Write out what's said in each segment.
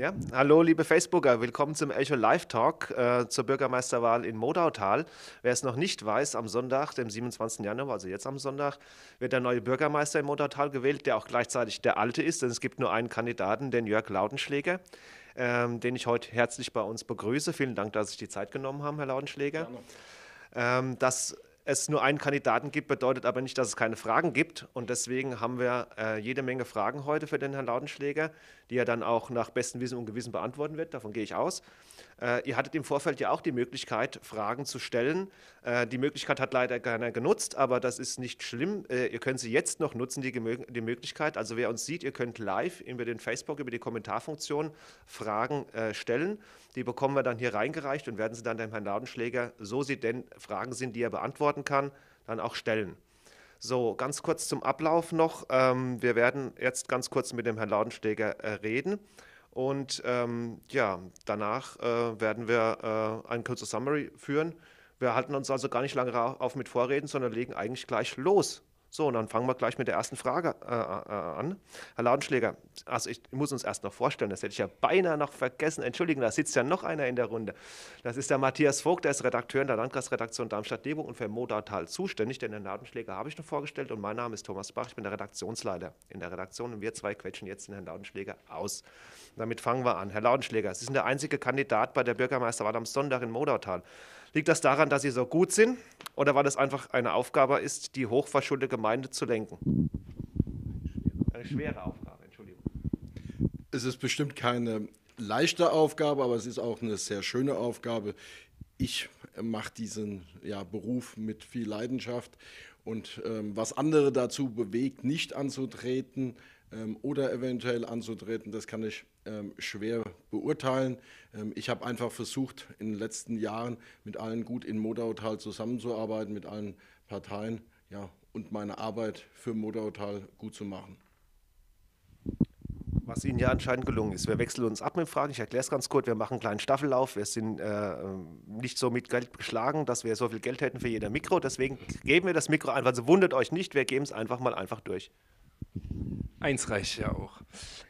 Ja, hallo liebe Facebooker, willkommen zum Echo Live Talk äh, zur Bürgermeisterwahl in Modautal. Wer es noch nicht weiß, am Sonntag, dem 27. Januar, also jetzt am Sonntag, wird der neue Bürgermeister in Modautal gewählt, der auch gleichzeitig der alte ist, denn es gibt nur einen Kandidaten, den Jörg Lautenschläger, ähm, den ich heute herzlich bei uns begrüße. Vielen Dank, dass Sie sich die Zeit genommen haben, Herr Lautenschläger. Ähm, das es nur einen Kandidaten gibt, bedeutet aber nicht, dass es keine Fragen gibt. Und deswegen haben wir äh, jede Menge Fragen heute für den Herrn Lautenschläger, die er dann auch nach bestem Wissen und Gewissen beantworten wird. Davon gehe ich aus. Äh, ihr hattet im Vorfeld ja auch die Möglichkeit, Fragen zu stellen. Äh, die Möglichkeit hat leider keiner genutzt, aber das ist nicht schlimm. Äh, ihr könnt sie jetzt noch nutzen, die, die, Möglichkeit. Also wer uns sieht, ihr könnt live über den Facebook, über die Kommentarfunktion Fragen äh, stellen. Die bekommen wir dann hier reingereicht und werden sie dann dem Herrn Lautenschläger, so sie denn Fragen sind, die er beantworten kann, dann auch stellen. So, ganz kurz zum Ablauf noch. Ähm, wir werden jetzt ganz kurz mit dem Herrn Lautenschläger äh, reden. Und ähm, ja, danach äh, werden wir äh, ein kurzes Summary führen. Wir halten uns also gar nicht lange auf mit Vorreden, sondern legen eigentlich gleich los. So, und dann fangen wir gleich mit der ersten Frage äh, äh, an. Herr Lautenschläger, also ich muss uns erst noch vorstellen, das hätte ich ja beinahe noch vergessen. Entschuldigen, da sitzt ja noch einer in der Runde. Das ist der Matthias Vogt, der ist Redakteur in der Landkreisredaktion Darmstadt-Dieburg und für Modautal zuständig. Den Herrn Lautenschläger habe ich noch vorgestellt und mein Name ist Thomas Bach, ich bin der Redaktionsleiter in der Redaktion und wir zwei quetschen jetzt den Herrn Lautenschläger aus. Damit fangen wir an. Herr Lautenschläger, Sie sind der einzige Kandidat bei der Bürgermeisterwahl am Sonntag in Modautal. Liegt das daran, dass Sie so gut sind oder weil es einfach eine Aufgabe ist, die hochverschuldete Gemeinde zu lenken? Eine schwere Aufgabe, Entschuldigung. Es ist bestimmt keine leichte Aufgabe, aber es ist auch eine sehr schöne Aufgabe. Ich mache diesen ja, Beruf mit viel Leidenschaft und ähm, was andere dazu bewegt, nicht anzutreten, oder eventuell anzutreten, das kann ich ähm, schwer beurteilen. Ähm, ich habe einfach versucht, in den letzten Jahren mit allen gut in Modautal zusammenzuarbeiten, mit allen Parteien ja, und meine Arbeit für Modautal gut zu machen. Was Ihnen ja anscheinend gelungen ist. Wir wechseln uns ab mit Fragen. Ich erkläre es ganz kurz. Wir machen einen kleinen Staffellauf. Wir sind äh, nicht so mit Geld geschlagen, dass wir so viel Geld hätten für jeder Mikro. Deswegen geben wir das Mikro einfach. Also wundert euch nicht, wir geben es einfach mal einfach durch. Eins reicht ja auch.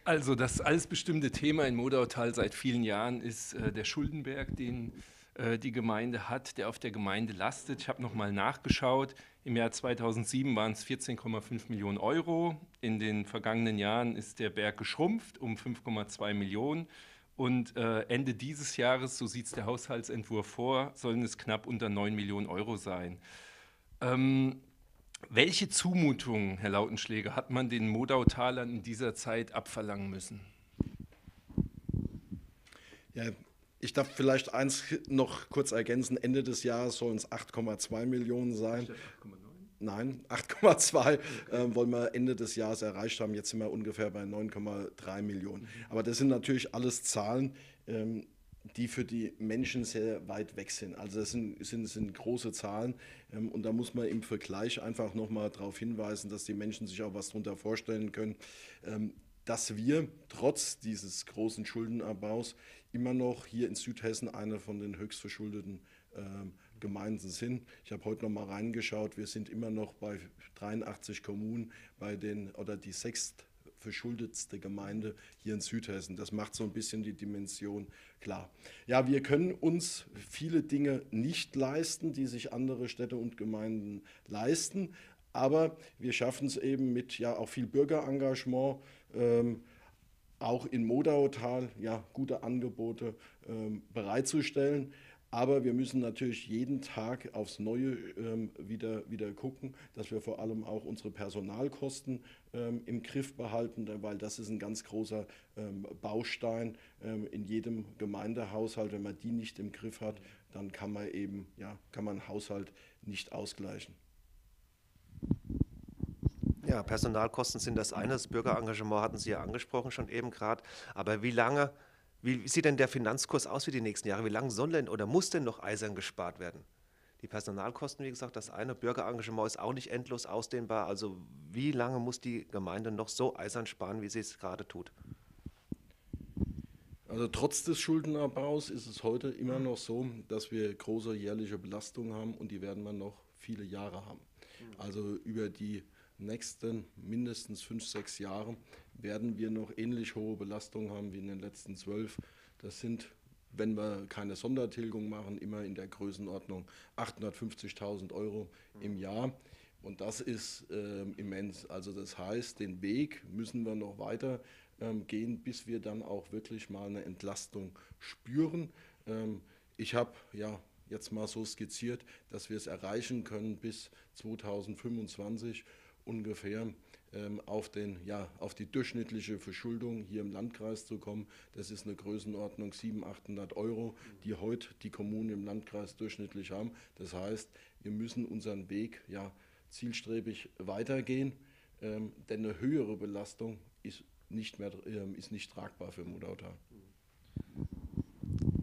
Also das alles bestimmte Thema in Modautal seit vielen Jahren ist äh, der Schuldenberg, den äh, die Gemeinde hat, der auf der Gemeinde lastet. Ich habe nochmal nachgeschaut. Im Jahr 2007 waren es 14,5 Millionen Euro. In den vergangenen Jahren ist der Berg geschrumpft um 5,2 Millionen. Und äh, Ende dieses Jahres, so sieht es der Haushaltsentwurf vor, sollen es knapp unter 9 Millionen Euro sein. Ähm, welche Zumutungen, Herr Lautenschläger, hat man den Modautalern in dieser Zeit abverlangen müssen? Ja, ich darf vielleicht eins noch kurz ergänzen. Ende des Jahres sollen es 8,2 Millionen sein. Nein, 8,2 äh, wollen wir Ende des Jahres erreicht haben. Jetzt sind wir ungefähr bei 9,3 Millionen. Mhm. Aber das sind natürlich alles Zahlen. Ähm, die für die Menschen sehr weit weg sind. Also das sind, sind, sind große Zahlen ähm, und da muss man im Vergleich einfach nochmal darauf hinweisen, dass die Menschen sich auch was darunter vorstellen können, ähm, dass wir trotz dieses großen Schuldenabbaus immer noch hier in Südhessen eine von den höchst verschuldeten ähm, Gemeinden sind. Ich habe heute noch mal reingeschaut, wir sind immer noch bei 83 Kommunen, bei den oder die sechst verschuldetste Gemeinde hier in Südhessen. Das macht so ein bisschen die Dimension klar. Ja, wir können uns viele Dinge nicht leisten, die sich andere Städte und Gemeinden leisten, aber wir schaffen es eben mit ja auch viel Bürgerengagement. Ähm, auch in Modautal ja, gute Angebote ähm, bereitzustellen. Aber wir müssen natürlich jeden Tag aufs Neue ähm, wieder, wieder gucken, dass wir vor allem auch unsere Personalkosten ähm, im Griff behalten, weil das ist ein ganz großer ähm, Baustein ähm, in jedem Gemeindehaushalt. Wenn man die nicht im Griff hat, dann kann man eben, ja, kann man Haushalt nicht ausgleichen. Ja, Personalkosten sind das eine. Das Bürgerengagement hatten Sie ja angesprochen schon eben gerade. Aber wie lange wie sieht denn der Finanzkurs aus für die nächsten Jahre? Wie lange soll denn oder muss denn noch eisern gespart werden? Die Personalkosten, wie gesagt, das eine. Bürgerengagement ist auch nicht endlos ausdehnbar. Also wie lange muss die Gemeinde noch so eisern sparen, wie sie es gerade tut? Also trotz des Schuldenabbaus ist es heute immer noch so, dass wir große jährliche Belastungen haben und die werden wir noch viele Jahre haben. Also über die nächsten mindestens fünf, sechs Jahre werden wir noch ähnlich hohe Belastungen haben wie in den letzten zwölf. Das sind, wenn wir keine Sondertilgung machen, immer in der Größenordnung 850.000 Euro im Jahr. Und das ist ähm, immens. Also das heißt, den Weg müssen wir noch weiter ähm, gehen, bis wir dann auch wirklich mal eine Entlastung spüren. Ähm, ich habe ja jetzt mal so skizziert, dass wir es erreichen können bis 2025 ungefähr auf, den, ja, auf die durchschnittliche Verschuldung hier im Landkreis zu kommen. Das ist eine Größenordnung 700, 800 Euro, die heute die Kommunen im Landkreis durchschnittlich haben. Das heißt, wir müssen unseren Weg ja, zielstrebig weitergehen, ähm, denn eine höhere Belastung ist nicht, mehr, ähm, ist nicht tragbar für Mudautal.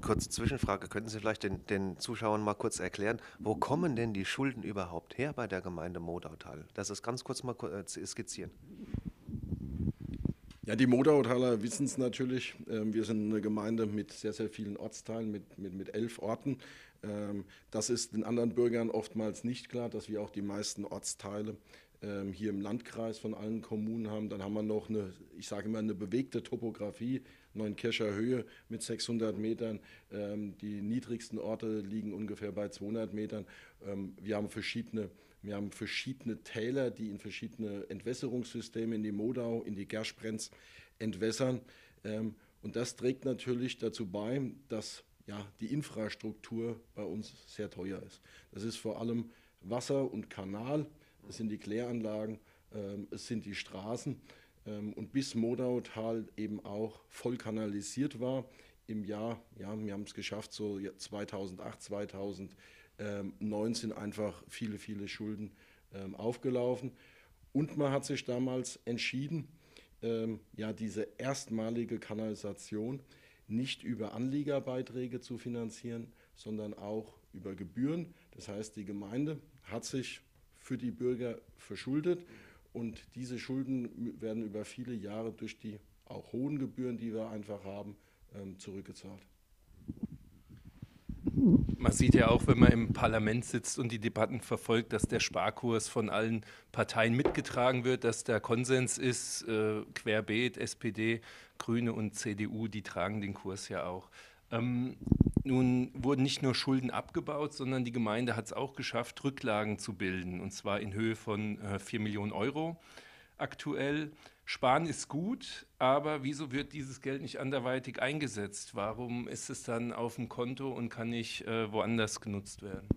Kurze Zwischenfrage, könnten Sie vielleicht den, den, Zuschauern mal kurz erklären, wo kommen denn die Schulden überhaupt her bei der Gemeinde Modautal? Das ist ganz kurz mal äh, skizzieren. Ja, die Modautaler wissen es natürlich. Ähm, wir sind eine Gemeinde mit sehr, sehr vielen Ortsteilen, mit, mit, mit elf Orten. Ähm, das ist den anderen Bürgern oftmals nicht klar, dass wir auch die meisten Ortsteile ähm, hier im Landkreis von allen Kommunen haben. Dann haben wir noch eine, ich sage immer, eine bewegte Topografie, Neunkircher Höhe mit 600 Metern. Ähm, die niedrigsten Orte liegen ungefähr bei 200 Metern. Ähm, wir haben verschiedene wir haben verschiedene Täler, die in verschiedene Entwässerungssysteme in die Modau, in die Gersprenz entwässern. Und das trägt natürlich dazu bei, dass ja, die Infrastruktur bei uns sehr teuer ist. Das ist vor allem Wasser und Kanal es sind die Kläranlagen, ähm, es sind die Straßen. Ähm, und bis Modautal eben auch voll kanalisiert war im Jahr, ja, wir haben es geschafft, so 2008, 2019 einfach viele, viele Schulden ähm, aufgelaufen. Und man hat sich damals entschieden, ja, diese erstmalige Kanalisation nicht über Anliegerbeiträge zu finanzieren, sondern auch über Gebühren. Das heißt, die Gemeinde hat sich für die Bürger verschuldet. Und diese Schulden werden über viele Jahre durch die auch hohen Gebühren, die wir einfach haben, ähm, zurückgezahlt. Man sieht ja auch, wenn man im Parlament sitzt und die Debatten verfolgt, dass der Sparkurs von allen Parteien mitgetragen wird, dass der Konsens ist, äh, querbeet, SPD, Grüne und CDU, die tragen den Kurs ja auch. Ähm, nun wurden nicht nur Schulden abgebaut, sondern die Gemeinde hat es auch geschafft, Rücklagen zu bilden, und zwar in Höhe von äh, 4 Millionen Euro aktuell. Sparen ist gut, aber wieso wird dieses Geld nicht anderweitig eingesetzt? Warum ist es dann auf dem Konto und kann nicht äh, woanders genutzt werden?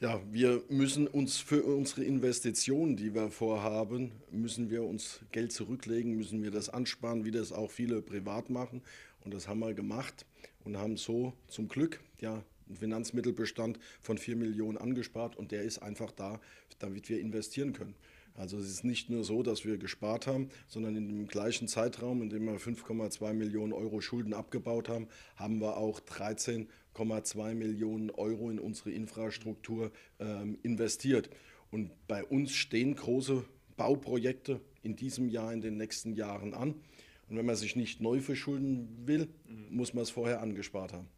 Ja, wir müssen uns für unsere Investitionen, die wir vorhaben, müssen wir uns Geld zurücklegen, müssen wir das ansparen, wie das auch viele privat machen. Und das haben wir gemacht und haben so zum Glück ja, einen Finanzmittelbestand von 4 Millionen angespart und der ist einfach da, damit wir investieren können. Also es ist nicht nur so, dass wir gespart haben, sondern in dem gleichen Zeitraum, in dem wir 5,2 Millionen Euro Schulden abgebaut haben, haben wir auch 13,2 Millionen Euro in unsere Infrastruktur ähm, investiert. Und bei uns stehen große Bauprojekte in diesem Jahr, in den nächsten Jahren an. Und wenn man sich nicht neu verschulden will, mhm. muss man es vorher angespart haben.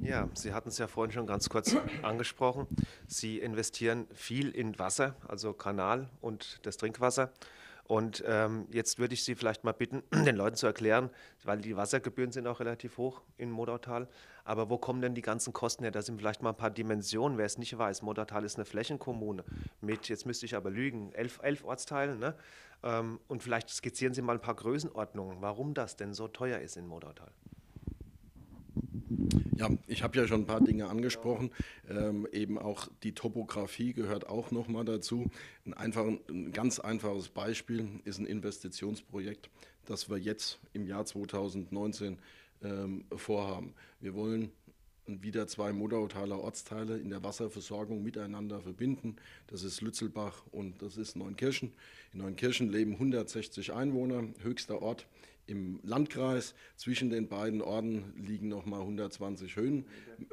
Ja, Sie hatten es ja vorhin schon ganz kurz angesprochen. Sie investieren viel in Wasser, also Kanal und das Trinkwasser. Und ähm, jetzt würde ich Sie vielleicht mal bitten, den Leuten zu erklären, weil die Wassergebühren sind auch relativ hoch in Modautal. Aber wo kommen denn die ganzen Kosten her? Da sind vielleicht mal ein paar Dimensionen, wer es nicht weiß. Modautal ist eine Flächenkommune mit, jetzt müsste ich aber lügen, elf, elf Ortsteilen. Ne? Ähm, und vielleicht skizzieren Sie mal ein paar Größenordnungen, warum das denn so teuer ist in Modautal. Ja, ich habe ja schon ein paar Dinge angesprochen. Ähm, eben auch die Topografie gehört auch nochmal dazu. Ein, einfach, ein ganz einfaches Beispiel ist ein Investitionsprojekt, das wir jetzt im Jahr 2019 ähm, vorhaben. Wir wollen wieder zwei Modautaler Ortsteile in der Wasserversorgung miteinander verbinden. Das ist Lützelbach und das ist Neunkirchen. In Neunkirchen leben 160 Einwohner, höchster Ort im Landkreis. Zwischen den beiden Orten liegen nochmal 120 Höhen,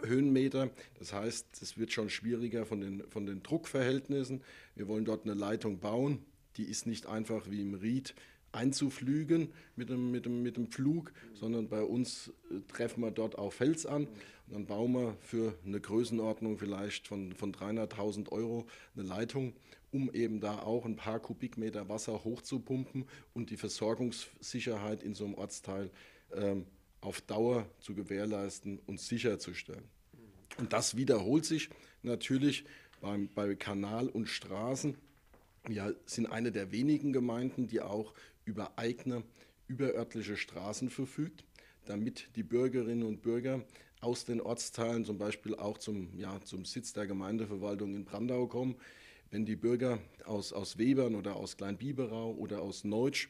Höhenmeter. Das heißt, es wird schon schwieriger von den, von den Druckverhältnissen. Wir wollen dort eine Leitung bauen. Die ist nicht einfach wie im Ried einzuflügen mit dem, mit, dem, mit dem Flug, sondern bei uns äh, treffen wir dort auf Fels an dann bauen wir für eine Größenordnung vielleicht von, von 300.000 Euro eine Leitung, um eben da auch ein paar Kubikmeter Wasser hochzupumpen und die Versorgungssicherheit in so einem Ortsteil ähm, auf Dauer zu gewährleisten und sicherzustellen. Und das wiederholt sich natürlich beim, bei Kanal und Straßen. Wir sind eine der wenigen Gemeinden, die auch über eigene überörtliche Straßen verfügt, damit die Bürgerinnen und Bürger aus den Ortsteilen zum Beispiel auch zum, ja, zum Sitz der Gemeindeverwaltung in Brandau kommen. Wenn die Bürger aus, aus Webern oder aus Kleinbiberau oder aus Neutsch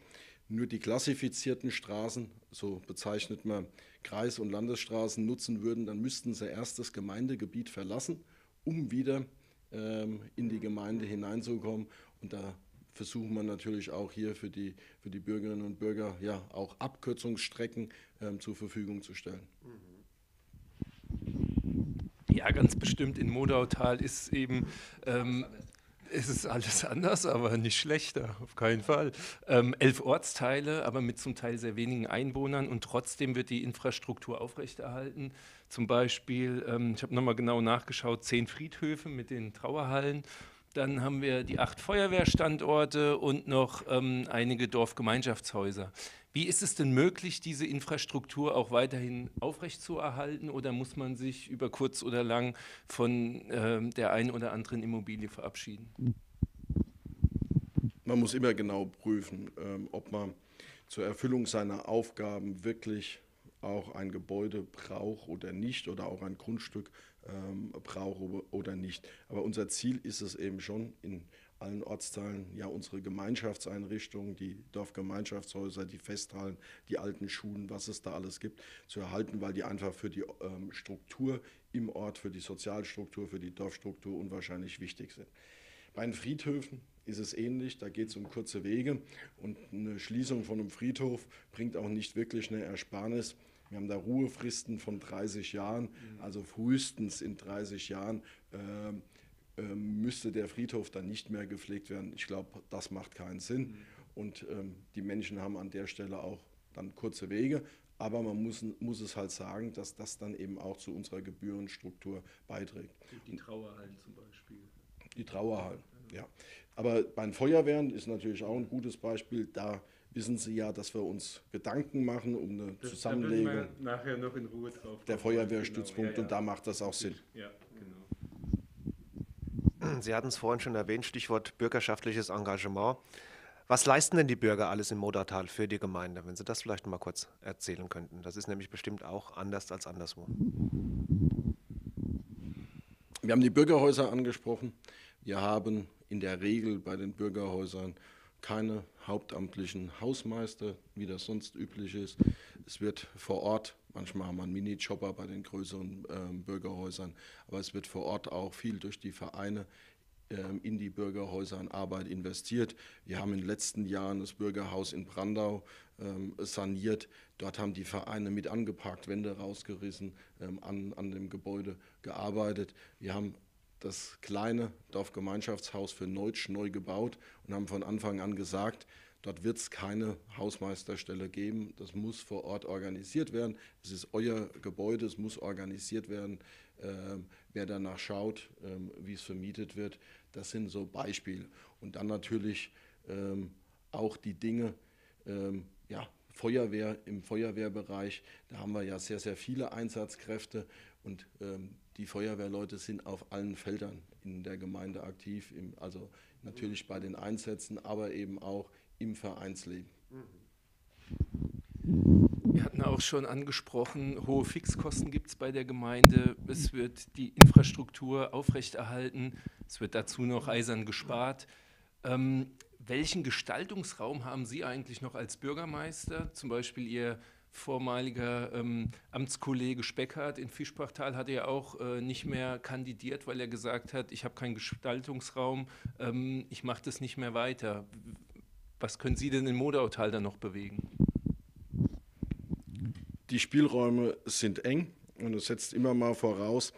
nur die klassifizierten Straßen, so bezeichnet man Kreis- und Landesstraßen, nutzen würden, dann müssten sie erst das Gemeindegebiet verlassen, um wieder ähm, in die Gemeinde hineinzukommen. Und da versuchen wir natürlich auch hier für die, für die Bürgerinnen und Bürger ja auch Abkürzungsstrecken ähm, zur Verfügung zu stellen. Ja, ganz bestimmt in Modautal ist eben ähm, es ist alles anders, aber nicht schlechter, auf keinen Fall. Ähm, elf Ortsteile, aber mit zum Teil sehr wenigen Einwohnern und trotzdem wird die Infrastruktur aufrechterhalten. Zum Beispiel, ähm, ich habe nochmal genau nachgeschaut, zehn Friedhöfe mit den Trauerhallen. Dann haben wir die acht Feuerwehrstandorte und noch ähm, einige Dorfgemeinschaftshäuser. Wie ist es denn möglich, diese Infrastruktur auch weiterhin aufrechtzuerhalten oder muss man sich über kurz oder lang von äh, der einen oder anderen Immobilie verabschieden? Man muss immer genau prüfen, ähm, ob man zur Erfüllung seiner Aufgaben wirklich auch ein Gebäude braucht oder nicht oder auch ein Grundstück ähm, braucht oder nicht. Aber unser Ziel ist es eben schon, in allen Ortsteilen ja unsere Gemeinschaftseinrichtungen, die Dorfgemeinschaftshäuser, die Festhallen, die alten Schulen, was es da alles gibt, zu erhalten, weil die einfach für die ähm, Struktur im Ort, für die Sozialstruktur, für die Dorfstruktur unwahrscheinlich wichtig sind. Bei den Friedhöfen ist es ähnlich, da geht es um kurze Wege und eine Schließung von einem Friedhof bringt auch nicht wirklich eine Ersparnis. Wir haben da Ruhefristen von 30 Jahren, also frühestens in 30 Jahren. Äh, ähm, müsste der Friedhof dann nicht mehr gepflegt werden. Ich glaube, das macht keinen Sinn. Mhm. Und ähm, die Menschen haben an der Stelle auch dann kurze Wege. Aber man muss, muss es halt sagen, dass das dann eben auch zu unserer Gebührenstruktur beiträgt. Die Trauerhallen zum Beispiel. Die Trauerhallen, ja. Aber bei den Feuerwehren ist natürlich auch ein gutes Beispiel. Da wissen Sie ja, dass wir uns Gedanken machen um eine das, Zusammenlegung. nachher noch in Ruhe drauf. Der Feuerwehrstützpunkt genau. ja, ja. und da macht das auch Sinn. Ja, genau. Sie hatten es vorhin schon erwähnt, Stichwort bürgerschaftliches Engagement. Was leisten denn die Bürger alles im Modertal für die Gemeinde, wenn Sie das vielleicht mal kurz erzählen könnten? Das ist nämlich bestimmt auch anders als anderswo. Wir haben die Bürgerhäuser angesprochen. Wir haben in der Regel bei den Bürgerhäusern keine hauptamtlichen Hausmeister, wie das sonst üblich ist. Es wird vor Ort, manchmal haben wir einen Mini-Chopper bei den größeren äh, Bürgerhäusern, aber es wird vor Ort auch viel durch die Vereine ähm, in die Bürgerhäuser an Arbeit investiert. Wir haben in den letzten Jahren das Bürgerhaus in Brandau ähm, saniert. Dort haben die Vereine mit angepackt, Wände rausgerissen, ähm, an, an dem Gebäude gearbeitet. Wir haben das kleine Dorfgemeinschaftshaus für Neutsch neu gebaut und haben von Anfang an gesagt, dort wird es keine Hausmeisterstelle geben. Das muss vor Ort organisiert werden. Es ist euer Gebäude, es muss organisiert werden. Ähm, wer danach schaut, ähm, wie es vermietet wird, das sind so Beispiele. Und dann natürlich ähm, auch die Dinge, ähm, ja, Feuerwehr im Feuerwehrbereich, da haben wir ja sehr, sehr viele Einsatzkräfte und ähm, die Feuerwehrleute sind auf allen Feldern in der Gemeinde aktiv, im, also natürlich bei den Einsätzen, aber eben auch im Vereinsleben. Wir hatten auch schon angesprochen, hohe Fixkosten gibt es bei der Gemeinde. Es wird die Infrastruktur aufrechterhalten. Es wird dazu noch eisern gespart. Ähm, welchen Gestaltungsraum haben Sie eigentlich noch als Bürgermeister? Zum Beispiel Ihr vormaliger ähm, Amtskollege Speckhardt in Fischbachtal hatte ja auch äh, nicht mehr kandidiert, weil er gesagt hat, ich habe keinen Gestaltungsraum, ähm, ich mache das nicht mehr weiter. Was können Sie denn in Modautal dann noch bewegen? Die Spielräume sind eng und es setzt immer mal voraus,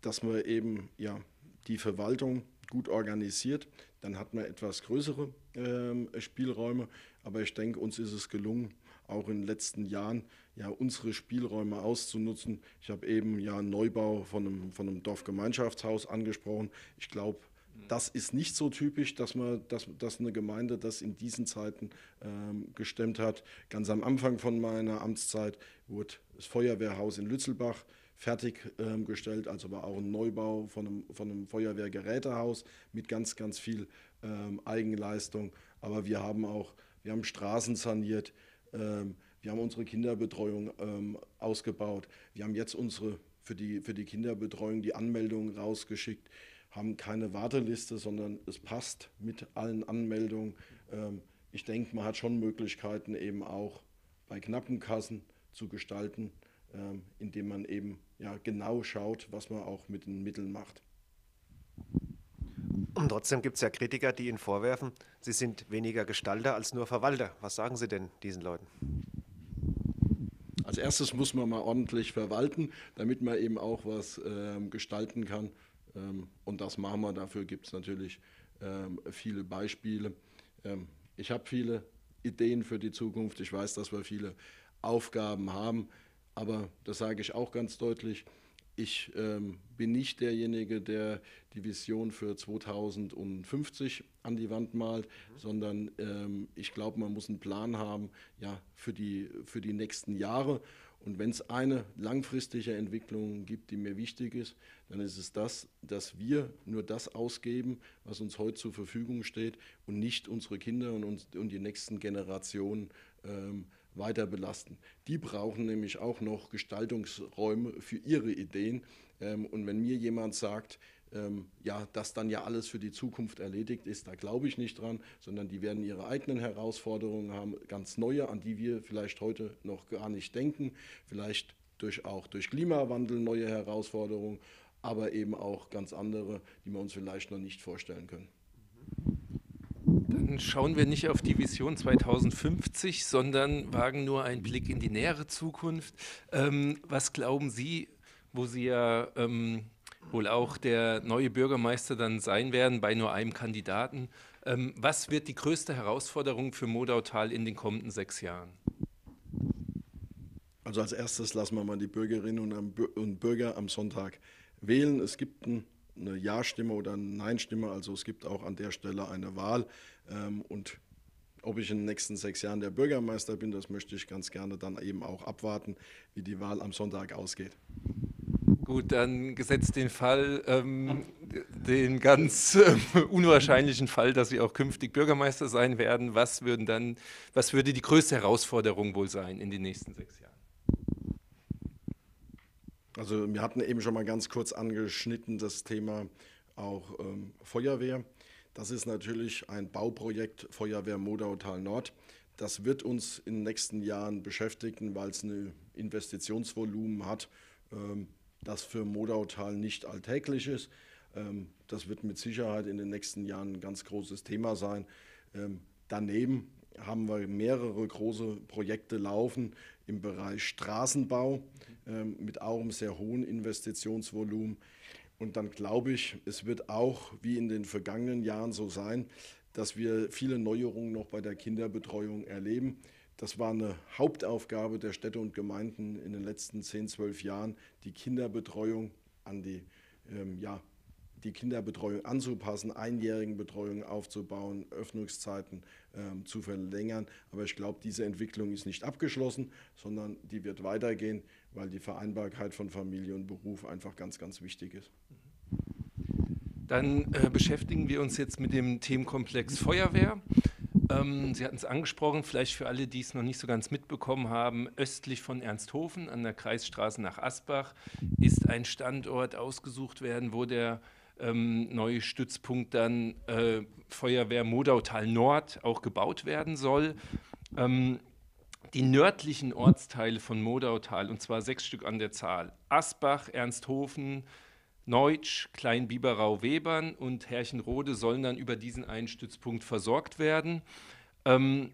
dass man eben ja, die Verwaltung gut organisiert. Dann hat man etwas größere äh, Spielräume, aber ich denke, uns ist es gelungen, auch in den letzten Jahren ja unsere Spielräume auszunutzen. Ich habe eben ja einen Neubau von einem, von einem Dorfgemeinschaftshaus angesprochen. Ich glaube, das ist nicht so typisch, dass, man, dass, dass eine Gemeinde das in diesen Zeiten ähm, gestemmt hat. Ganz am Anfang von meiner Amtszeit wurde das Feuerwehrhaus in Lützelbach fertiggestellt, ähm, also war auch ein Neubau von einem, von einem Feuerwehrgerätehaus mit ganz, ganz viel ähm, Eigenleistung. Aber wir haben auch, wir haben Straßen saniert, wir haben unsere Kinderbetreuung ähm, ausgebaut. Wir haben jetzt unsere für die, für die Kinderbetreuung die Anmeldung rausgeschickt haben keine Warteliste, sondern es passt mit allen Anmeldungen. Ähm, ich denke, man hat schon Möglichkeiten, eben auch bei knappen Kassen zu gestalten, ähm, indem man eben ja, genau schaut, was man auch mit den Mitteln macht. Und trotzdem gibt es ja Kritiker, die Ihnen vorwerfen, Sie sind weniger Gestalter als nur Verwalter. Was sagen Sie denn diesen Leuten? Als erstes muss man mal ordentlich verwalten, damit man eben auch was äh, gestalten kann. Ähm, und das machen wir. Dafür gibt es natürlich ähm, viele Beispiele. Ähm, ich habe viele Ideen für die Zukunft. Ich weiß, dass wir viele Aufgaben haben. Aber das sage ich auch ganz deutlich. Ich ähm, bin nicht derjenige, der die Vision für 2050 an die Wand malt, mhm. sondern ähm, ich glaube, man muss einen Plan haben ja, für, die, für die nächsten Jahre. Und wenn es eine langfristige Entwicklung gibt, die mir wichtig ist, dann ist es das, dass wir nur das ausgeben, was uns heute zur Verfügung steht und nicht unsere Kinder und, uns, und die nächsten Generationen ähm, weiter belasten. Die brauchen nämlich auch noch Gestaltungsräume für ihre Ideen. Ähm, und wenn mir jemand sagt, ähm, ja, dass dann ja alles für die Zukunft erledigt ist, da glaube ich nicht dran, sondern die werden ihre eigenen Herausforderungen haben, ganz neue, an die wir vielleicht heute noch gar nicht denken, vielleicht durch, auch durch Klimawandel neue Herausforderungen, aber eben auch ganz andere, die wir uns vielleicht noch nicht vorstellen können. Schauen wir nicht auf die Vision 2050, sondern wagen nur einen Blick in die nähere Zukunft. Ähm, was glauben Sie, wo Sie ja ähm, wohl auch der neue Bürgermeister dann sein werden bei nur einem Kandidaten. Ähm, was wird die größte Herausforderung für Modautal in den kommenden sechs Jahren? Also als erstes lassen wir mal die Bürgerinnen und Bürger am Sonntag wählen. Es gibt eine Ja-Stimme oder eine Nein-Stimme, also es gibt auch an der Stelle eine Wahl. Ähm, und ob ich in den nächsten sechs Jahren der Bürgermeister bin, das möchte ich ganz gerne dann eben auch abwarten, wie die Wahl am Sonntag ausgeht. Gut, dann gesetzt den Fall, ähm, den ganz äh, unwahrscheinlichen Fall, dass Sie auch künftig Bürgermeister sein werden. Was, würden dann, was würde die größte Herausforderung wohl sein in den nächsten sechs Jahren? Also wir hatten eben schon mal ganz kurz angeschnitten das Thema auch ähm, Feuerwehr. Das ist natürlich ein Bauprojekt Feuerwehr Modautal Nord. Das wird uns in den nächsten Jahren beschäftigen, weil es ein Investitionsvolumen hat. Ähm, das für Modautal nicht alltäglich ist. Ähm, das wird mit Sicherheit in den nächsten Jahren ein ganz großes Thema sein. Ähm, daneben haben wir mehrere große Projekte laufen im Bereich Straßenbau ähm, mit auch einem sehr hohen Investitionsvolumen. Und dann glaube ich, es wird auch wie in den vergangenen Jahren so sein, dass wir viele Neuerungen noch bei der Kinderbetreuung erleben. Das war eine Hauptaufgabe der Städte und Gemeinden in den letzten 10, 12 Jahren, die Kinderbetreuung an die, ähm, ja, die Kinderbetreuung anzupassen, einjährigen Betreuung aufzubauen, Öffnungszeiten ähm, zu verlängern. Aber ich glaube, diese Entwicklung ist nicht abgeschlossen, sondern die wird weitergehen, weil die Vereinbarkeit von Familie und Beruf einfach ganz, ganz wichtig ist. Dann äh, beschäftigen wir uns jetzt mit dem Themenkomplex Feuerwehr. Ähm, Sie hatten es angesprochen, vielleicht für alle, die es noch nicht so ganz mitbekommen haben, östlich von Ernsthofen an der Kreisstraße nach Asbach ist ein Standort ausgesucht werden, wo der ähm, neue Stützpunkt dann äh, Feuerwehr Modautal Nord auch gebaut werden soll. Ähm, die nördlichen Ortsteile von Modautal, und zwar sechs Stück an der Zahl, Asbach, Ernsthofen, Neutsch, Kleinbiberau-Webern und Herrchenrode sollen dann über diesen einen Stützpunkt versorgt werden. Ähm,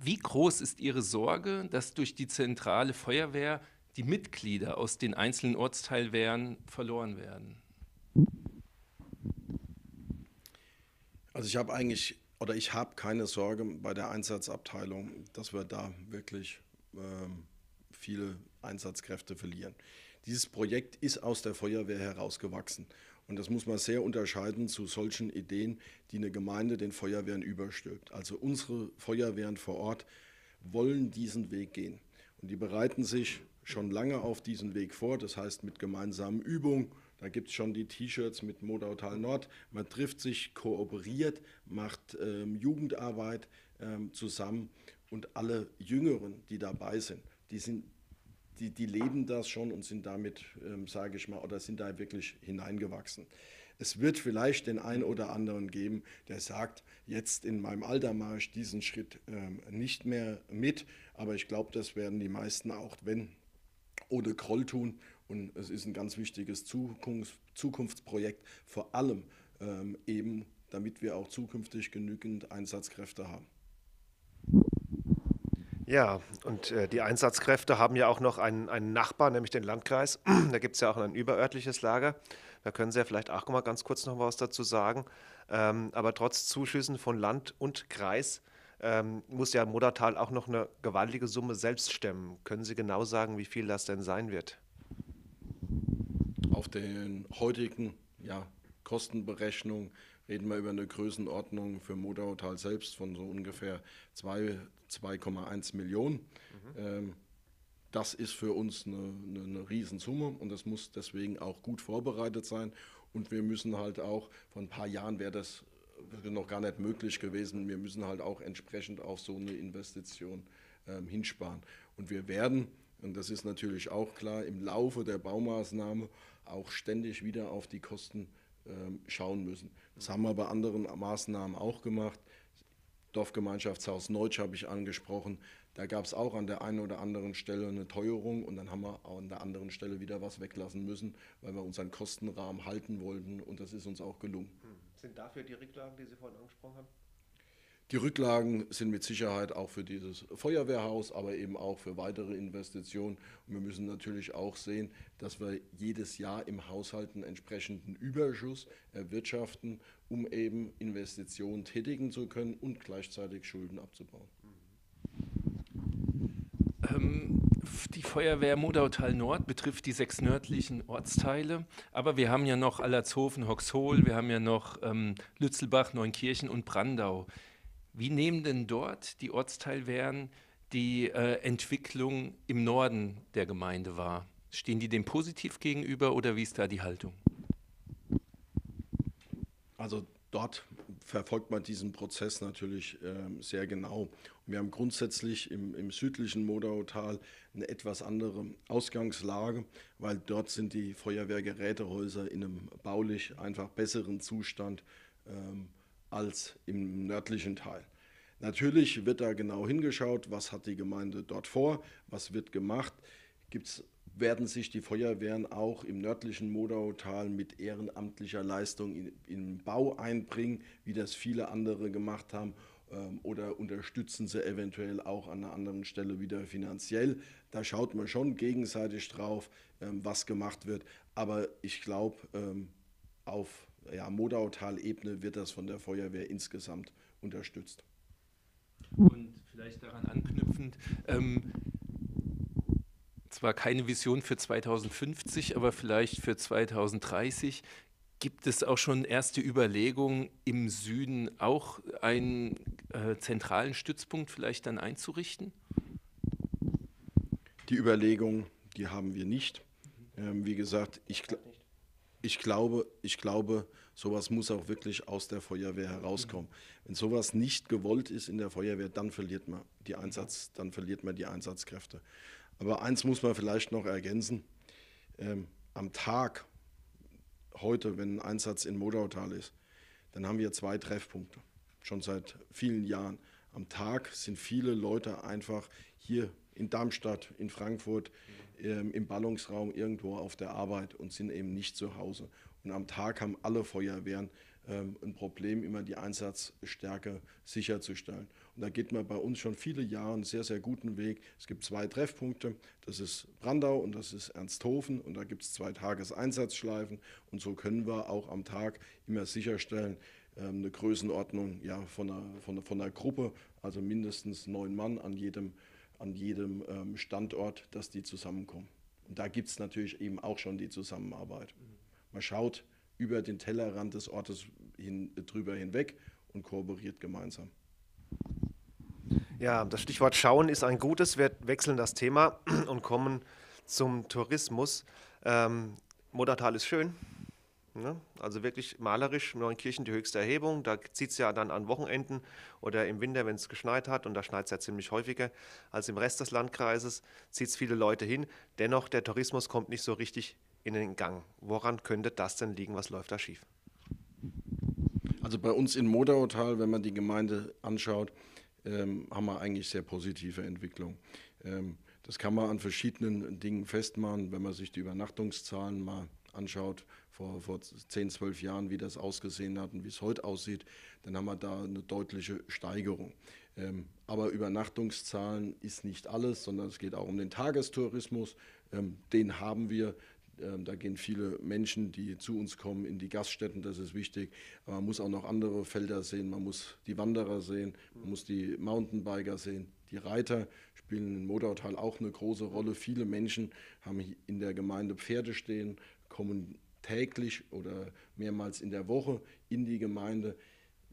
wie groß ist Ihre Sorge, dass durch die zentrale Feuerwehr die Mitglieder aus den einzelnen Ortsteilwehren verloren werden? Also ich habe eigentlich oder ich habe keine Sorge bei der Einsatzabteilung, dass wir da wirklich ähm, viele Einsatzkräfte verlieren. Dieses Projekt ist aus der Feuerwehr herausgewachsen. Und das muss man sehr unterscheiden zu solchen Ideen, die eine Gemeinde den Feuerwehren überstülpt. Also unsere Feuerwehren vor Ort wollen diesen Weg gehen. Und die bereiten sich schon lange auf diesen Weg vor, das heißt mit gemeinsamen Übungen. Da gibt es schon die T-Shirts mit Modautal Nord. Man trifft sich, kooperiert, macht ähm, Jugendarbeit ähm, zusammen und alle Jüngeren, die dabei sind, die sind die, die leben das schon und sind damit, ähm, sage ich mal, oder sind da wirklich hineingewachsen. Es wird vielleicht den einen oder anderen geben, der sagt, jetzt in meinem Alter mache ich diesen Schritt ähm, nicht mehr mit, aber ich glaube, das werden die meisten auch, wenn oder Kroll tun. Und es ist ein ganz wichtiges Zukunfts Zukunftsprojekt, vor allem ähm, eben, damit wir auch zukünftig genügend Einsatzkräfte haben. Ja, und äh, die Einsatzkräfte haben ja auch noch einen, einen Nachbar, nämlich den Landkreis. da gibt es ja auch ein überörtliches Lager. Da können Sie ja vielleicht auch mal ganz kurz noch was dazu sagen. Ähm, aber trotz Zuschüssen von Land und Kreis ähm, muss ja Modertal auch noch eine gewaltige Summe selbst stemmen. Können Sie genau sagen, wie viel das denn sein wird? Auf den heutigen ja, Kostenberechnungen reden wir über eine Größenordnung für Modertal selbst von so ungefähr 2,1 Millionen. Mhm. Ähm, das ist für uns eine, eine, eine Riesensumme und das muss deswegen auch gut vorbereitet sein. Und wir müssen halt auch, vor ein paar Jahren wäre das noch gar nicht möglich gewesen, wir müssen halt auch entsprechend auf so eine Investition ähm, hinsparen. Und wir werden, und das ist natürlich auch klar, im Laufe der Baumaßnahme auch ständig wieder auf die Kosten ähm, schauen müssen. Das haben wir bei anderen Maßnahmen auch gemacht. Dorfgemeinschaftshaus Neutsch habe ich angesprochen. Da gab es auch an der einen oder anderen Stelle eine Teuerung und dann haben wir an der anderen Stelle wieder was weglassen müssen, weil wir unseren Kostenrahmen halten wollten und das ist uns auch gelungen. Hm. Sind dafür die Rücklagen, die Sie vorhin angesprochen haben? Die Rücklagen sind mit Sicherheit auch für dieses Feuerwehrhaus, aber eben auch für weitere Investitionen. Und wir müssen natürlich auch sehen, dass wir jedes Jahr im Haushalt einen entsprechenden Überschuss erwirtschaften, um eben Investitionen tätigen zu können und gleichzeitig Schulden abzubauen. Ähm, die Feuerwehr Modautal Nord betrifft die sechs nördlichen Ortsteile, aber wir haben ja noch Allershofen, Hoxhol, wir haben ja noch ähm, Lützelbach, Neunkirchen und Brandau. Wie nehmen denn dort die Ortsteilwehren die äh, Entwicklung im Norden der Gemeinde wahr? Stehen die dem positiv gegenüber oder wie ist da die Haltung? Also dort verfolgt man diesen Prozess natürlich ähm, sehr genau. Wir haben grundsätzlich im, im südlichen Modautal eine etwas andere Ausgangslage, weil dort sind die Feuerwehrgerätehäuser in einem baulich einfach besseren Zustand ähm, als im nördlichen Teil. Natürlich wird da genau hingeschaut, was hat die Gemeinde dort vor, was wird gemacht. Gibt's, werden sich die Feuerwehren auch im nördlichen Modautal mit ehrenamtlicher Leistung in, den Bau einbringen, wie das viele andere gemacht haben, ähm, oder unterstützen sie eventuell auch an einer anderen Stelle wieder finanziell. Da schaut man schon gegenseitig drauf, ähm, was gemacht wird. Aber ich glaube, ähm, auf ja, Modautal-Ebene wird das von der Feuerwehr insgesamt unterstützt. Und vielleicht daran anknüpfend, ähm, zwar keine Vision für 2050, aber vielleicht für 2030. Gibt es auch schon erste Überlegungen, im Süden auch einen äh, zentralen Stützpunkt vielleicht dann einzurichten? Die Überlegung, die haben wir nicht. Ähm, wie gesagt, ich, ich glaube, ich glaube, sowas muss auch wirklich aus der Feuerwehr herauskommen. Wenn sowas nicht gewollt ist in der Feuerwehr, dann verliert man die Einsatz, dann verliert man die Einsatzkräfte. Aber eins muss man vielleicht noch ergänzen: ähm, Am Tag heute, wenn ein Einsatz in Modautal ist, dann haben wir zwei Treffpunkte, schon seit vielen Jahren. Am Tag sind viele Leute einfach hier in Darmstadt, in Frankfurt, ähm, im Ballungsraum irgendwo auf der Arbeit und sind eben nicht zu Hause. Und am Tag haben alle Feuerwehren ähm, ein Problem, immer die Einsatzstärke sicherzustellen. Und da geht man bei uns schon viele Jahre einen sehr, sehr guten Weg. Es gibt zwei Treffpunkte, das ist Brandau und das ist Ernsthofen und da gibt es zwei Tageseinsatzschleifen und so können wir auch am Tag immer sicherstellen, ähm, eine Größenordnung ja, von, einer, von, einer, von einer Gruppe, also mindestens neun Mann an jedem, an jedem ähm, Standort, dass die zusammenkommen. Und da gibt es natürlich eben auch schon die Zusammenarbeit. Man schaut über den Tellerrand des Ortes hin, drüber hinweg und kooperiert gemeinsam. Ja, das Stichwort Schauen ist ein gutes. Wir wechseln das Thema und kommen zum Tourismus. Ähm, Modertal ist schön. Ne? Also wirklich malerisch, Neunkirchen die höchste Erhebung. Da zieht es ja dann an Wochenenden oder im Winter, wenn es geschneit hat. Und da schneit es ja ziemlich häufiger als im Rest des Landkreises. Zieht es viele Leute hin. Dennoch, der Tourismus kommt nicht so richtig in den Gang. Woran könnte das denn liegen? Was läuft da schief? Also bei uns in Modautal, wenn man die Gemeinde anschaut, ähm, haben wir eigentlich sehr positive Entwicklung. Ähm, das kann man an verschiedenen Dingen festmachen, wenn man sich die Übernachtungszahlen mal anschaut, vor, vor 10, 12 Jahren, wie das ausgesehen hat und wie es heute aussieht, dann haben wir da eine deutliche Steigerung. Ähm, aber Übernachtungszahlen ist nicht alles, sondern es geht auch um den Tagestourismus. Ähm, den haben wir. Ähm, da gehen viele Menschen, die zu uns kommen, in die Gaststätten, das ist wichtig. Aber man muss auch noch andere Felder sehen, man muss die Wanderer sehen, man muss die Mountainbiker sehen, die Reiter spielen in Modautal auch eine große Rolle. Viele Menschen haben in der Gemeinde Pferde stehen, kommen täglich oder mehrmals in der Woche in die Gemeinde,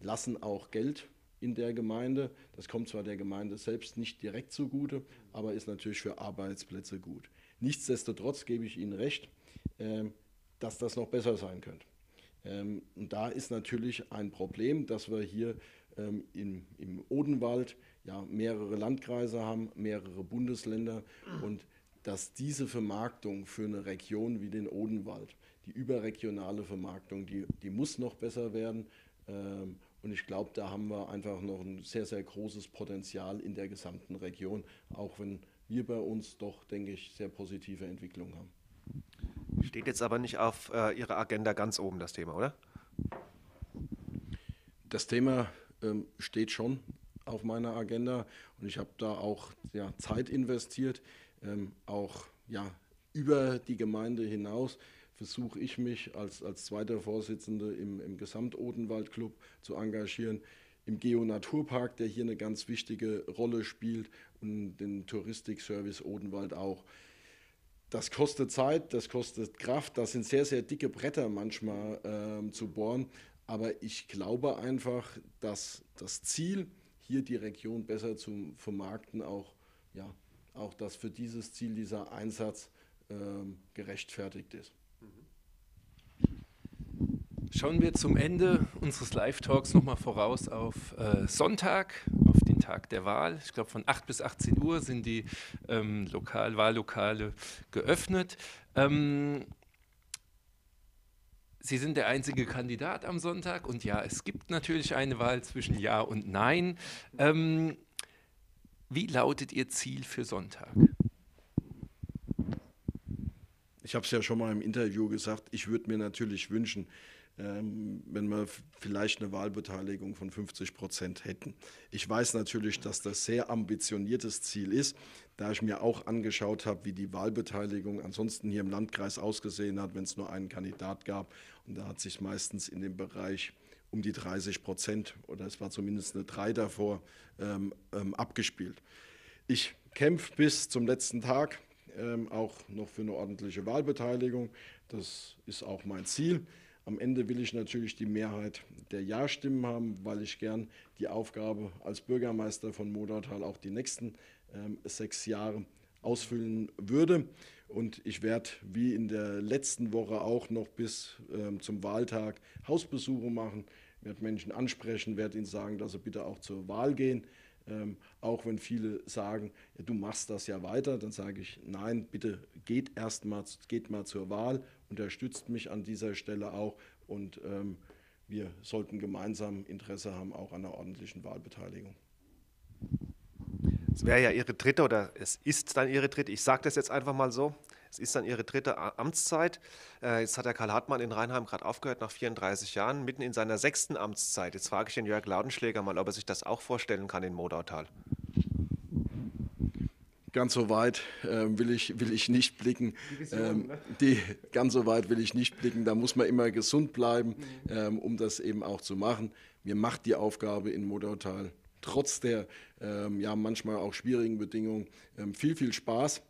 lassen auch Geld in der Gemeinde. Das kommt zwar der Gemeinde selbst nicht direkt zugute, aber ist natürlich für Arbeitsplätze gut. Nichtsdestotrotz gebe ich Ihnen recht, ähm, dass das noch besser sein könnte. Ähm, und da ist natürlich ein Problem, dass wir hier ähm, im, im Odenwald ja mehrere Landkreise haben, mehrere Bundesländer und dass diese Vermarktung für eine Region wie den Odenwald, die überregionale Vermarktung, die, die muss noch besser werden. Ähm, und ich glaube, da haben wir einfach noch ein sehr, sehr großes Potenzial in der gesamten Region, auch wenn wir bei uns doch, denke ich, sehr positive Entwicklungen haben. Steht jetzt aber nicht auf äh, Ihrer Agenda ganz oben das Thema, oder? Das Thema ähm, steht schon auf meiner Agenda und ich habe da auch ja, Zeit investiert ähm, auch ja, über die Gemeinde hinaus versuche ich mich als, als zweiter Vorsitzender im, im Gesamt-Odenwald-Club zu engagieren, im Geo-Naturpark, der hier eine ganz wichtige Rolle spielt und den Touristikservice Odenwald auch. Das kostet Zeit, das kostet Kraft, das sind sehr, sehr dicke Bretter manchmal ähm, zu bohren, aber ich glaube einfach, dass das Ziel, hier die Region besser zu vermarkten, auch ja, auch dass für dieses Ziel dieser Einsatz ähm, gerechtfertigt ist. Schauen wir zum Ende unseres Live-Talks nochmal voraus auf äh, Sonntag, auf den Tag der Wahl. Ich glaube, von 8 bis 18 Uhr sind die ähm, Lokal Wahllokale geöffnet. Ähm, Sie sind der einzige Kandidat am Sonntag und ja, es gibt natürlich eine Wahl zwischen Ja und Nein. Ähm, wie lautet Ihr Ziel für Sonntag? Ich habe es ja schon mal im Interview gesagt, ich würde mir natürlich wünschen, ähm, wenn wir vielleicht eine Wahlbeteiligung von 50 Prozent hätten. Ich weiß natürlich, dass das sehr ambitioniertes Ziel ist, da ich mir auch angeschaut habe, wie die Wahlbeteiligung ansonsten hier im Landkreis ausgesehen hat, wenn es nur einen Kandidat gab. Und da hat sich meistens in dem Bereich um die 30 Prozent oder es war zumindest eine 3 davor ähm, ähm, abgespielt. Ich kämpfe bis zum letzten Tag ähm, auch noch für eine ordentliche Wahlbeteiligung. Das ist auch mein Ziel. Am Ende will ich natürlich die Mehrheit der Ja-Stimmen haben, weil ich gern die Aufgabe als Bürgermeister von Modertal auch die nächsten ähm, sechs Jahre ausfüllen würde. Und ich werde wie in der letzten Woche auch noch bis ähm, zum Wahltag Hausbesuche machen, werde Menschen ansprechen, werde ihnen sagen, dass sie bitte auch zur Wahl gehen. Ähm, auch wenn viele sagen, ja, du machst das ja weiter, dann sage ich, nein, bitte geht erst mal, geht mal zur Wahl, unterstützt mich an dieser Stelle auch und ähm, wir sollten gemeinsam Interesse haben, auch an einer ordentlichen Wahlbeteiligung. Es wäre ja Ihre dritte oder es ist dann Ihre dritte, ich sage das jetzt einfach mal so, es ist dann Ihre dritte Amtszeit. Äh, jetzt hat der Karl Hartmann in Rheinheim gerade aufgehört nach 34 Jahren, mitten in seiner sechsten Amtszeit. Jetzt frage ich den Jörg Laudenschläger mal, ob er sich das auch vorstellen kann in Modautal. ganz so weit äh, will, ich, will ich nicht blicken. Die, Vision, ähm, ne? die ganz so weit will ich nicht blicken. Da muss man immer gesund bleiben, mhm. ähm, um das eben auch zu machen. Mir macht die Aufgabe in Modautal trotz der ähm, ja manchmal auch schwierigen Bedingungen ähm, viel, viel Spaß.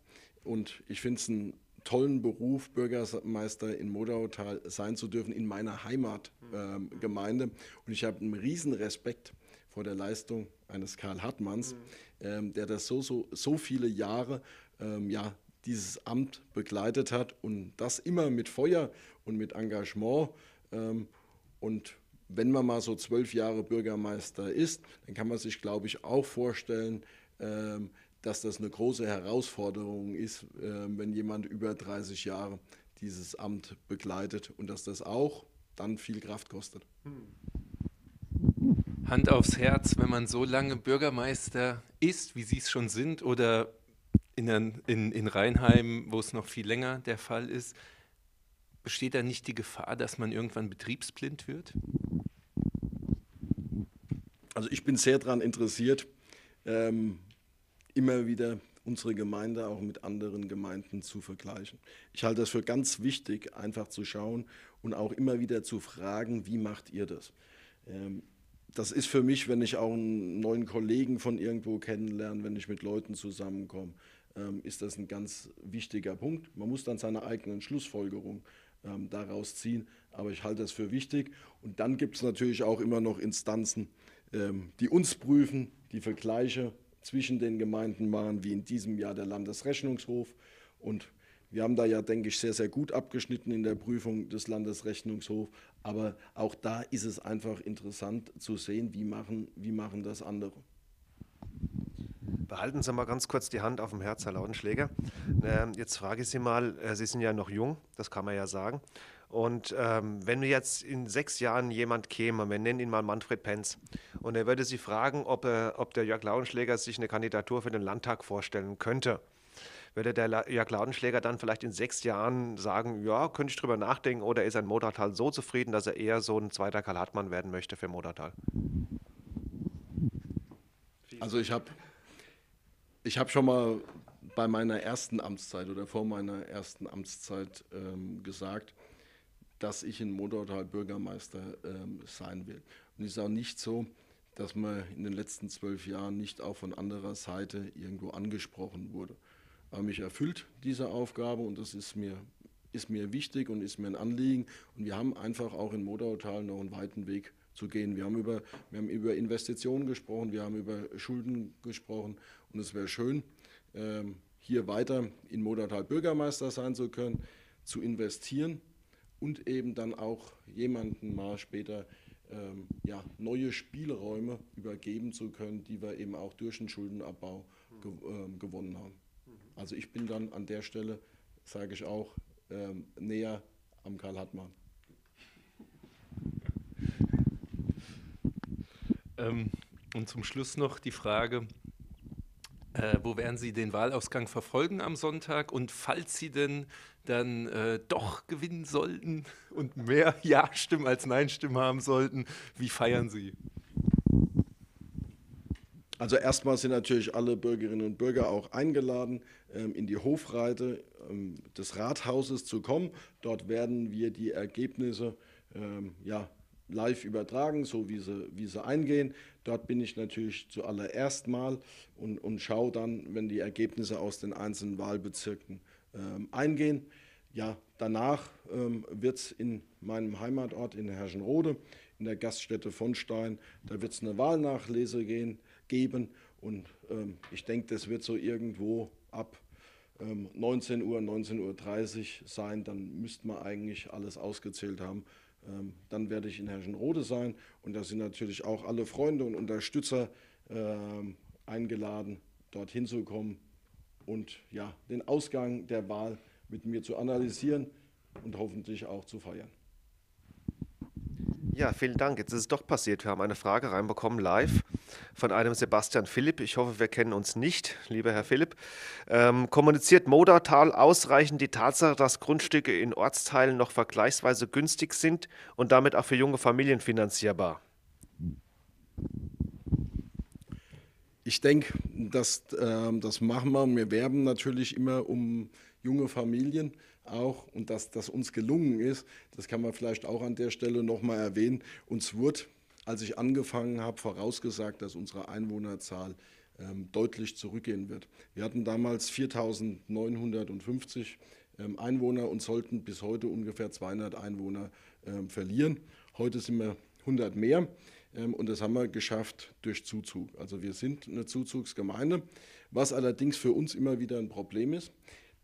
Und ich finde es einen tollen Beruf, Bürgermeister in Modautal sein zu dürfen, in meiner Heimatgemeinde. Ähm, und ich habe einen riesen Respekt vor der Leistung eines Karl Hartmanns, mhm. ähm, der das so, so, so viele Jahre, ähm, ja, dieses Amt begleitet hat und das immer mit Feuer und mit Engagement. Ähm, und wenn man mal so zwölf Jahre Bürgermeister ist, dann kann man sich, glaube ich, auch vorstellen, ähm, dass das eine große Herausforderung ist, ähm, wenn jemand über 30 Jahre dieses Amt begleitet und dass das auch dann viel Kraft kostet. Hand aufs Herz, wenn man so lange Bürgermeister ist, wie Sie es schon sind, oder in, in, in Rheinheim, wo es noch viel länger der Fall ist, besteht da nicht die Gefahr, dass man irgendwann betriebsblind wird? Also ich bin sehr daran interessiert, ähm, immer wieder unsere Gemeinde auch mit anderen Gemeinden zu vergleichen. Ich halte das für ganz wichtig, einfach zu schauen und auch immer wieder zu fragen, wie macht ihr das? Ähm, das ist für mich, wenn ich auch einen neuen Kollegen von irgendwo kennenlerne, wenn ich mit Leuten zusammenkomme, ähm, ist das ein ganz wichtiger Punkt. Man muss dann seine eigenen Schlussfolgerungen ähm, daraus ziehen, aber ich halte das für wichtig. Und dann gibt es natürlich auch immer noch Instanzen, die uns prüfen, die Vergleiche zwischen den Gemeinden machen, wie in diesem Jahr der Landesrechnungshof. Und wir haben da ja, denke ich, sehr, sehr gut abgeschnitten in der Prüfung des Landesrechnungshofs. Aber auch da ist es einfach interessant zu sehen, wie machen, wie machen das andere. Behalten Sie mal ganz kurz die Hand auf dem Herz, Herr Lautenschläger. Ähm, jetzt frage ich Sie mal, äh, Sie sind ja noch jung, das kann man ja sagen. Und ähm, wenn jetzt in sechs Jahren jemand käme, wir nennen ihn mal Manfred Penz, und er würde Sie fragen, ob, er, ob der Jörg Lautenschläger sich eine Kandidatur für den Landtag vorstellen könnte, würde der Jörg Lautenschläger dann vielleicht in sechs Jahren sagen, ja, könnte ich drüber nachdenken, oder ist ein Modertal so zufrieden, dass er eher so ein zweiter Karl Hartmann werden möchte für Modertal? Also ich habe ich hab schon mal bei meiner ersten Amtszeit oder vor meiner ersten Amtszeit ähm, gesagt, dass ich in Modertal Bürgermeister ähm, sein will. Und es ist auch nicht so, dass man in den letzten zwölf Jahren nicht auch von anderer Seite irgendwo angesprochen wurde. Aber mich erfüllt diese Aufgabe und das ist mir, ist mir wichtig und ist mir ein Anliegen. Und wir haben einfach auch in Modautal noch einen weiten Weg zu gehen. Wir haben, über, wir haben über Investitionen gesprochen, wir haben über Schulden gesprochen und es wäre schön, ähm, hier weiter in Modertal Bürgermeister sein zu können, zu investieren und eben dann auch jemanden mal später ähm, ja, neue Spielräume übergeben zu können, die wir eben auch durch den Schuldenabbau ge äh, gewonnen haben. Also ich bin dann an der Stelle, sage ich auch, ähm, näher am Karl Hartmann. Ähm, und zum Schluss noch die Frage, äh, wo werden Sie den Wahlausgang verfolgen am Sonntag? Und falls Sie denn dann äh, doch gewinnen sollten und mehr Ja-Stimmen als Nein-Stimmen haben sollten, wie feiern Sie? Also erstmal sind natürlich alle Bürgerinnen und Bürger auch eingeladen, ähm, in die Hofreite ähm, des Rathauses zu kommen. Dort werden wir die Ergebnisse ähm, ja, live übertragen, so wie sie, wie sie eingehen. Dort bin ich natürlich zuallererst mal und, und schaue dann, wenn die Ergebnisse aus den einzelnen Wahlbezirken ähm, eingehen. Ja, danach ähm, wird es in meinem Heimatort in Herrschenrode, in der Gaststätte von Stein, da wird es eine Wahlnachlese gehen, geben und ähm, ich denke, das wird so irgendwo ab 19 ähm, Uhr, 19.30 Uhr sein, dann müsste man eigentlich alles ausgezählt haben. Ähm, dann werde ich in Herrschenrode sein und da sind natürlich auch alle Freunde und Unterstützer ähm, eingeladen, dorthin zu kommen und ja, den Ausgang der Wahl mit mir zu analysieren und hoffentlich auch zu feiern. Ja, vielen Dank. Jetzt ist es doch passiert. Wir haben eine Frage reinbekommen live von einem Sebastian Philipp. Ich hoffe, wir kennen uns nicht, lieber Herr Philipp. Ähm, kommuniziert Modertal ausreichend die Tatsache, dass Grundstücke in Ortsteilen noch vergleichsweise günstig sind und damit auch für junge Familien finanzierbar? Ich denke, das, äh, das machen wir. Wir werben natürlich immer um junge Familien auch und dass das uns gelungen ist, das kann man vielleicht auch an der Stelle nochmal erwähnen. Uns wurde, als ich angefangen habe, vorausgesagt, dass unsere Einwohnerzahl ähm, deutlich zurückgehen wird. Wir hatten damals 4.950 ähm, Einwohner und sollten bis heute ungefähr 200 Einwohner ähm, verlieren. Heute sind wir 100 mehr ähm, und das haben wir geschafft durch Zuzug. Also wir sind eine Zuzugsgemeinde, was allerdings für uns immer wieder ein Problem ist,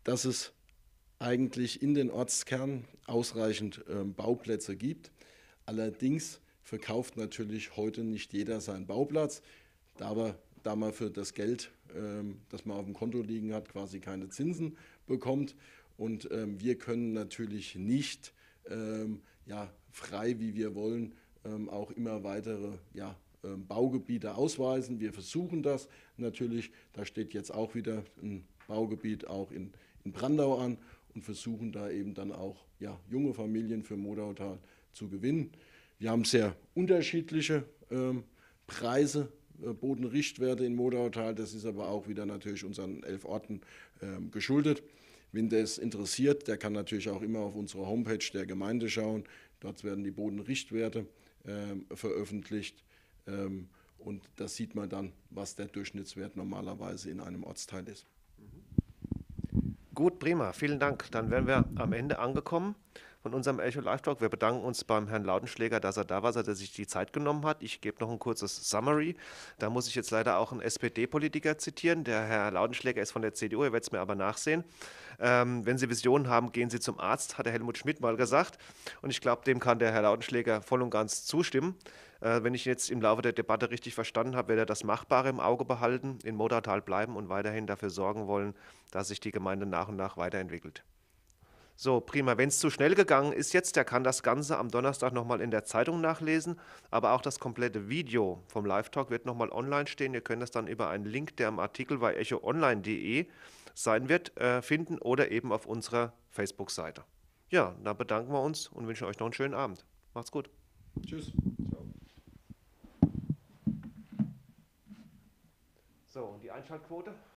dass es eigentlich in den Ortskern ausreichend ähm, Bauplätze gibt. Allerdings verkauft natürlich heute nicht jeder seinen Bauplatz, da, aber, da man für das Geld, ähm, das man auf dem Konto liegen hat, quasi keine Zinsen bekommt. Und ähm, wir können natürlich nicht ähm, ja, frei, wie wir wollen, auch immer weitere ja, Baugebiete ausweisen. Wir versuchen das natürlich. Da steht jetzt auch wieder ein Baugebiet auch in, in Brandau an und versuchen da eben dann auch ja, junge Familien für Modautal zu gewinnen. Wir haben sehr unterschiedliche ähm, Preise, äh, Bodenrichtwerte in Modautal. Das ist aber auch wieder natürlich unseren elf Orten ähm, geschuldet. Wen das interessiert, der kann natürlich auch immer auf unsere Homepage der Gemeinde schauen. Dort werden die Bodenrichtwerte ähm, veröffentlicht. Und da sieht man dann, was der Durchschnittswert normalerweise in einem Ortsteil ist. Gut, prima, vielen Dank. Dann wären wir am Ende angekommen von unserem Echo Live Talk. Wir bedanken uns beim Herrn Lautenschläger, dass er da war, dass er sich die Zeit genommen hat. Ich gebe noch ein kurzes Summary. Da muss ich jetzt leider auch einen SPD-Politiker zitieren. Der Herr Lautenschläger ist von der CDU, er wird es mir aber nachsehen. Ähm, wenn Sie Visionen haben, gehen Sie zum Arzt, hat der Helmut Schmidt mal gesagt. Und ich glaube, dem kann der Herr Lautenschläger voll und ganz zustimmen. Äh, wenn ich jetzt im Laufe der Debatte richtig verstanden habe, wird er das Machbare im Auge behalten, in Modertal bleiben und weiterhin dafür sorgen wollen, dass sich die Gemeinde nach und nach weiterentwickelt. So, prima. Wenn es zu schnell gegangen ist jetzt, der kann das Ganze am Donnerstag nochmal in der Zeitung nachlesen. Aber auch das komplette Video vom Live-Talk wird nochmal online stehen. Ihr könnt das dann über einen Link, der im Artikel bei echoonline.de sein wird, äh, finden oder eben auf unserer Facebook-Seite. Ja, da bedanken wir uns und wünschen euch noch einen schönen Abend. Macht's gut. Tschüss. So, und die Einschaltquote?